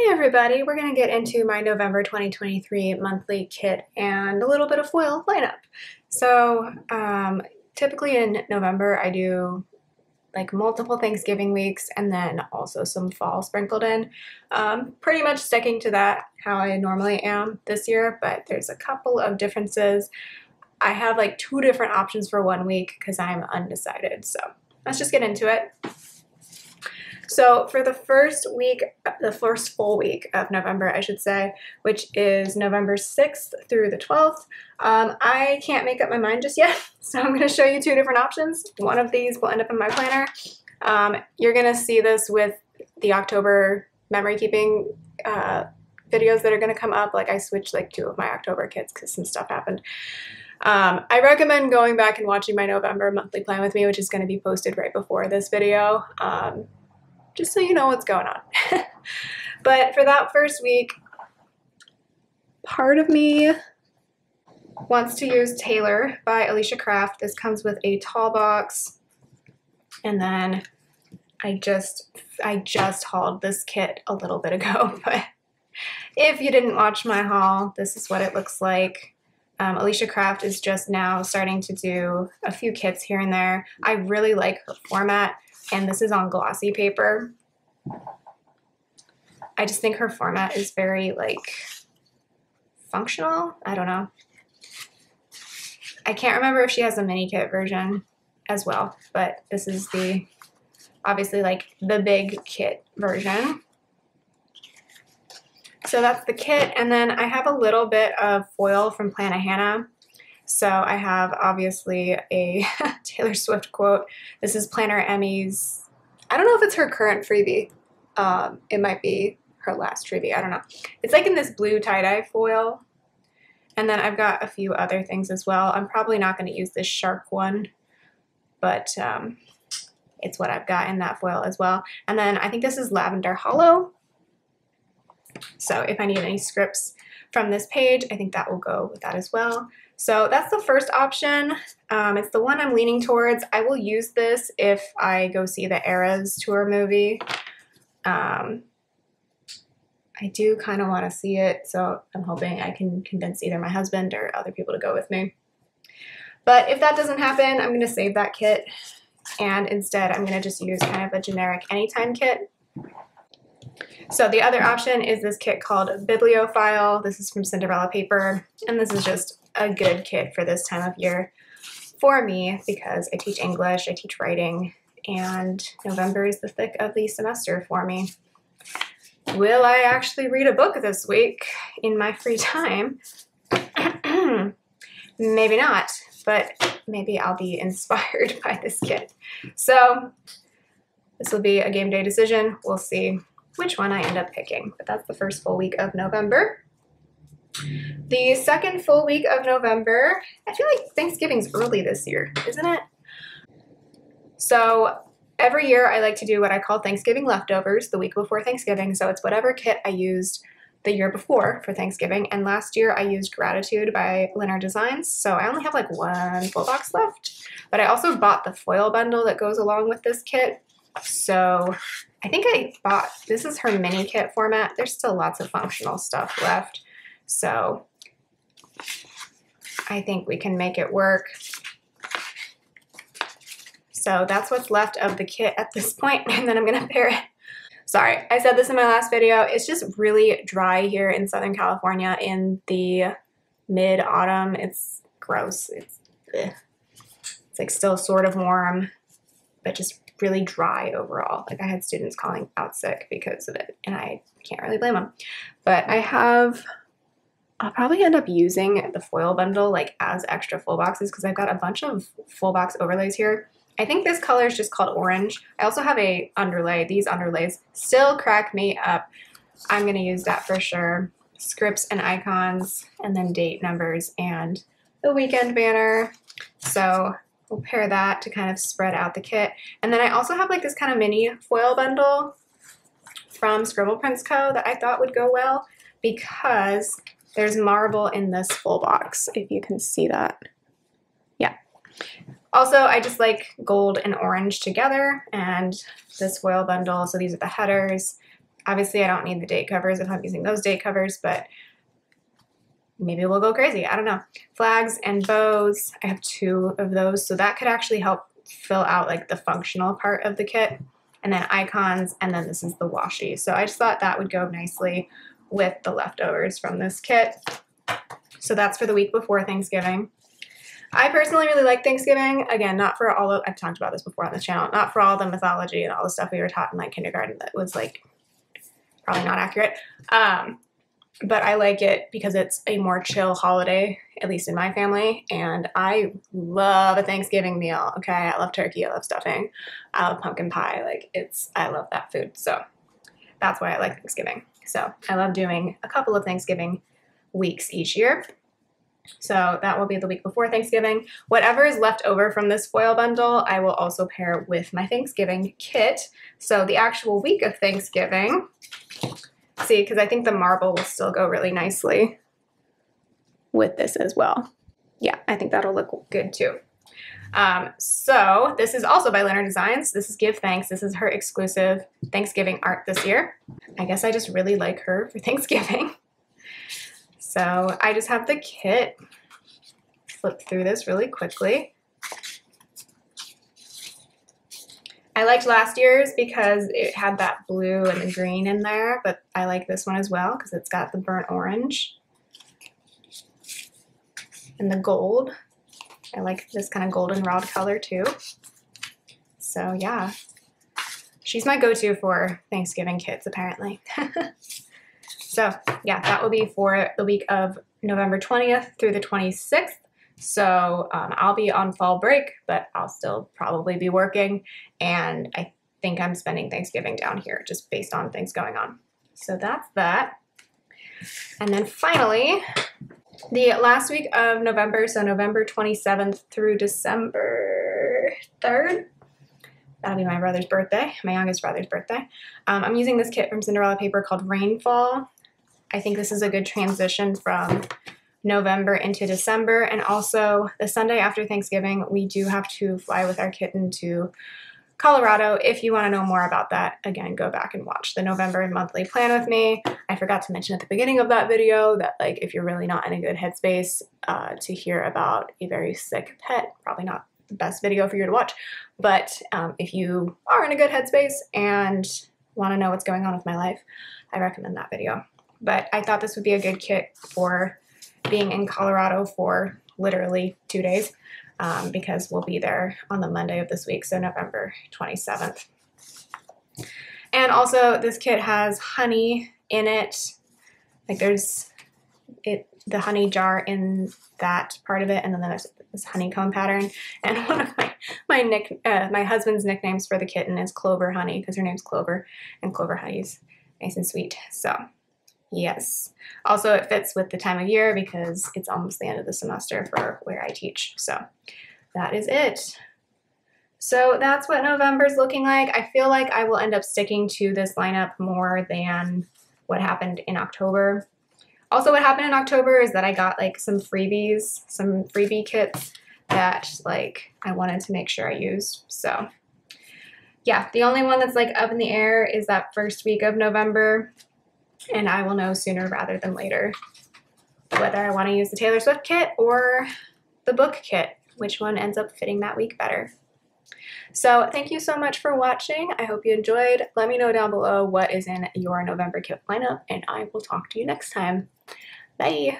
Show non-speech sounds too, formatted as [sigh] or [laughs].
Hey everybody, we're going to get into my November 2023 monthly kit and a little bit of foil lineup. So um, typically in November I do like multiple Thanksgiving weeks and then also some fall sprinkled in. Um, pretty much sticking to that how I normally am this year, but there's a couple of differences. I have like two different options for one week because I'm undecided. So let's just get into it. So for the first week, the first full week of November, I should say, which is November 6th through the 12th, um, I can't make up my mind just yet. [laughs] So I'm going to show you two different options. One of these will end up in my planner. Um, you're going to see this with the October memory keeping uh, videos that are going to come up. Like I switched like two of my October kits because some stuff happened. Um, I recommend going back and watching my November monthly plan with me, which is going to be posted right before this video. Um, just so you know what's going on. [laughs] but for that first week, part of me wants to use Taylor by Alicia Craft. This comes with a tall box. And then I just I just hauled this kit a little bit ago, [laughs] but if you didn't watch my haul, this is what it looks like. Um, Alicia Craft is just now starting to do a few kits here and there. I really like her format and this is on glossy paper. I just think her format is very like functional. I don't know. I can't remember if she has a mini kit version as well, but this is the obviously like the big kit version. So that's the kit, and then I have a little bit of foil from Plannahannah. So I have obviously a [laughs] Taylor Swift quote. This is Planner Emmy's I don't know if it's her current freebie. Um, it might be her last freebie. I don't know. It's like in this blue tie-dye foil. And then I've got a few other things as well. I'm probably not going to use this shark one, but um, it's what I've got in that foil as well. And then I think this is Lavender Hollow. So if I need any scripts from this page, I think that will go with that as well. So that's the first option. Um, it's the one I'm leaning towards. I will use this if I go see the Eras tour movie. Um, I do kind of want to see it, so I'm hoping I can convince either my husband or other people to go with me. But if that doesn't happen, I'm going to save that kit, and instead I'm going to just use kind of a generic Anytime kit. So the other option is this kit called Bibliophile. This is from Cinderella Paper, and this is just a good kit for this time of year for me because I teach English, I teach writing, and November is the thick of the semester for me. Will I actually read a book this week in my free time? [clears throat] maybe not, but maybe I'll be [laughs] inspired by this kit. So this will be a game day decision. We'll see which one I end up picking, but that's the first full week of November. The second full week of November, I feel like Thanksgiving's early this year, isn't it? So every year I like to do what I call Thanksgiving leftovers the week before Thanksgiving. So it's whatever kit I used the year before for Thanksgiving. And last year I used Gratitude by Lynner Designs. So I only have like one full box left. But I also bought the foil bundle that goes along with this kit. So I think I bought, this is her mini kit format. There's still lots of functional stuff left. So I think we can make it work. So that's what's left of the kit at this point, [laughs] and then I'm gonna pair it. Sorry, I said this in my last video. It's just really dry here in Southern California in the mid-autumn. It's gross. It's it's like still sort of warm, but just really dry overall. Like I had students calling out sick because of it, and I can't really blame them. But I have I'll probably end up using the foil bundle like as extra full boxes because I've got a bunch of full box overlays here. I think this color is just called orange. I also have a underlay. These underlays still crack me up. I'm going to use that for sure. Scripts and icons and then date numbers and the weekend banner. So we'll pair that to kind of spread out the kit. And then I also have like this kind of mini foil bundle from Scribble Prints Co. that I thought would go well because there's marble in this full box, if you can see that. Yeah. Also, I just like gold and orange together and this foil bundle. So these are the headers. Obviously, I don't need the date covers if I'm using those date covers, but maybe we'll go crazy. I don't know. Flags and bows. I have two of those, so that could actually help fill out like the functional part of the kit. And then icons, and then this is the washi. So I just thought that would go nicely with the leftovers from this kit. So that's for the week before Thanksgiving. I personally really like Thanksgiving. Again, not for all of, I've talked about this before on the channel, not for all the mythology and all the stuff we were taught in like kindergarten that was like probably not accurate. Um, but I like it because it's a more chill holiday, at least in my family. And I love a Thanksgiving meal. Okay. I love turkey. I love stuffing. I love pumpkin pie. Like it's, I love that food. So that's why I like Thanksgiving. So I love doing a couple of Thanksgiving weeks each year. So that will be the week before Thanksgiving. Whatever is left over from this foil bundle, I will also pair with my Thanksgiving kit. So the actual week of Thanksgiving, see, because I think the marble will still go really nicely with this as well. Yeah, I think that'll look good too. Um, so this is also by Lynner Designs. This is Give Thanks. This is her exclusive Thanksgiving art this year. I guess I just really like her for [laughs] Thanksgiving. So I just have the kit. Flip through this really quickly. I liked last year's because it had that blue and the green in there, but I like this one as well because it's got the burnt orange and the gold. I like this kind of goldenrod color too. So yeah, she's my go-to for Thanksgiving kits apparently. [laughs] So yeah, that will be for the week of November 20th through the 26th. So um, I'll be on fall break, but I'll still probably be working. And I think I'm spending Thanksgiving down here just based on things going on. So that's that. And then finally, the last week of November, so November 27th through December 3rd, that'll be my brother's birthday, my youngest brother's birthday. Um, I'm using this kit from Cinderella Paper called Rainfall. I think this is a good transition from November into December. And also, the Sunday after Thanksgiving, we do have to fly with our kitten to Colorado. If you want to know more about that, again, go back and watch the November monthly plan with me. I forgot to mention at the beginning of that video that, like, if you're really not in a good headspace uh, to hear about a very sick pet, probably not the best video for you to watch. But um, if you are in a good headspace and want to know what's going on with my life, I recommend that video. But I thought this would be a good kit for being in Colorado for literally two days um, because we'll be there on the Monday of this week, so November 27th. And also this kit has honey in it. Like there's it the honey jar in that part of it, and then there's this honeycomb pattern. And [laughs] one of my my nick uh, my husband's nicknames for the kitten is Clover Honey because her name's Clover, and Clover Honey's nice and sweet. So Yes. Also, it fits with the time of year because it's almost the end of the semester for where I teach. So that is it. So that's what November's looking like. I feel like I will end up sticking to this lineup more than what happened in October. Also, what happened in October is that I got like some freebies, some freebie kits that like I wanted to make sure I used. So yeah, the only one that's like up in the air is that first week of November and I will know sooner rather than later whether I want to use the Taylor Swift kit or the book kit, which one ends up fitting that week better. So thank you so much for watching. I hope you enjoyed. Let me know down below what is in your November kit lineup, and I will talk to you next time. Bye!